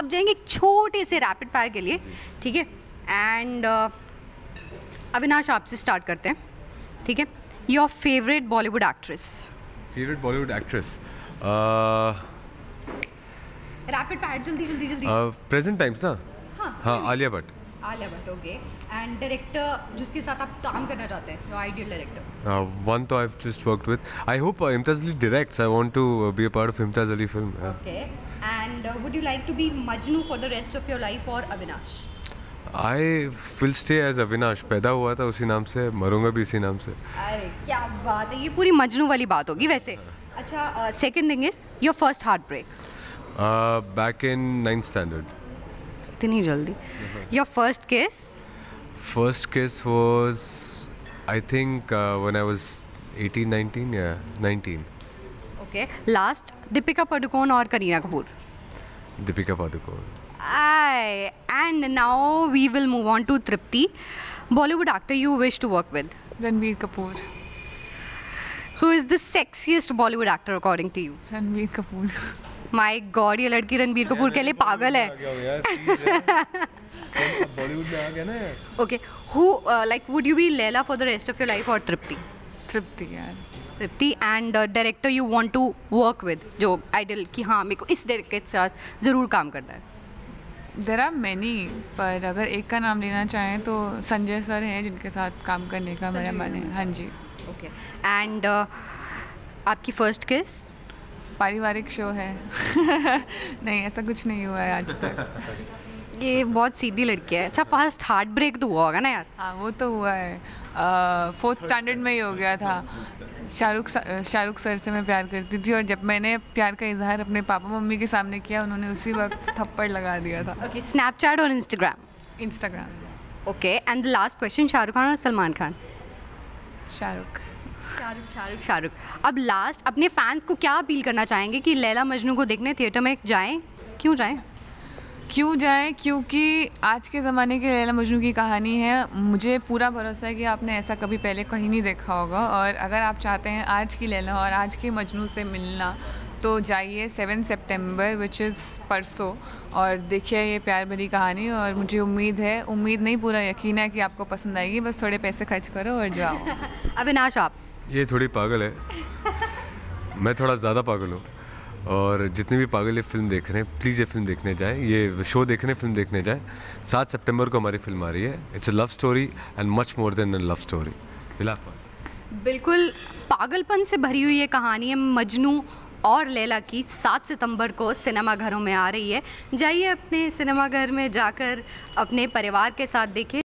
अब जाएँगे एक छोटे से रैपिड फायर के लिए ठीक है? एंड अविनाश आपसे स्टार्ट करते हैं ठीक है? Your favourite Bollywood actress favourite Bollywood actress rapid fire जल्दी जल्दी जल्दी। प्रेजेंट टाइम्स ना? हाँ हाँ Alia Bhatt Alia Bhatt okay and director जिसके साथ आप काम करना चाहते हैं your ideal director I've just worked with. I hope uh, Imtaz Ali directs. I want to uh, be a part of Imtaz Ali film. Yeah. Okay and would you like to be Majnu for the rest of your life और Avinash I will stay as Avinash. पैदा हुआ था उसी नाम से मरूँगा भी इसी नाम से अरे क्या बात है ये पूरी मजनू वाली बात होगी वैसे अच्छा second thing is your first heartbreak back in ninth standard. इतनी जल्दी your first kiss First kiss was, I think, uh, when I was 18, 19. Yeah, 19. Okay last Deepika Padukone और Kareena Kapoor Deepika Padukone. I and now we will move on to Tripti Bollywood actor you wish to work with Ranbir Kapoor who is the sexiest Bollywood actor according to you Ranbir Kapoor my god ये लड़की रणबीर कपूर के लिए पागल है बॉलीवुड में आ गया ना okay who like would you be Laila for the rest of your life और तृप्ति तृप्ति यार Tripti and director you want to work with जो आइडल कि हाँ मेरे को इस डायरेक्टर के साथ ज़रूर काम करना है देर आर मैनी पर अगर एक का नाम लेना चाहें तो संजय सर हैं जिनके साथ काम करने का मेरा मन है हाँ जी ओके एंड आपकी फ़र्स्ट किस पारिवारिक शो है। नहीं ऐसा कुछ नहीं हुआ है आज तक। ये बहुत सीधी लड़की है। अच्छा फ़र्स्ट हार्ट ब्रेक तो हुआ होगा ना यार? हाँ वो तो हुआ है। फोर्थ स्टैंडर्ड में ही हो गया था। शाहरुख शाहरुख सर से मैं प्यार करती थी और जब मैंने प्यार का इजहार अपने पापा मम्मी के सामने किया उन्होंने उसी वक्त थप्पड़ लगा दिया था। ओके स्नैपचैट और Instagram Instagram okay and the last question Shahrukh Khan और सलमान खान? शाहरुख। शाहरुख शाहरुख। शाहरुख अब लास्ट अपने फैंस को क्या अपील करना चाहेंगे कि लैला मजनू को देखने थिएटर में जाएँ? क्यों जाएँ? क्यों जाएँ? क्योंकि आज के ज़माने के लैला मजनू की कहानी है। मुझे पूरा भरोसा है कि आपने ऐसा कभी पहले कहीं नहीं देखा होगा। और अगर आप चाहते हैं आज की लैला और आज के मजनू से मिलना तो जाइए सेवन सितंबर विच इज़ परसों। और देखिए ये प्यार भरी कहानी और मुझे उम्मीद है उम्मीद नहीं पूरा यकीन है कि आपको पसंद आएगी। बस थोड़े पैसे खर्च करो और जाओ। अविनाश आप? ये थोड़ी पागल है। मैं थोड़ा ज़्यादा पागल हूँ। और जितने भी पागल ये फ़िल्म देख रहे हैं प्लीज़ ये फ़िल्म देखने जाएँ। ये शो देखने फ़िल्म देखने जाएँ। सात सितंबर को हमारी फ़िल्म आ रही है। It's a love story and much more than a love story बिल्कुल बिल्कुल पागलपन से भरी हुई ये कहानी है। मजनू और लेला की सात सितंबर को सिनेमाघरों में आ रही है। जाइए अपने सिनेमाघर में जाकर अपने परिवार के साथ देखें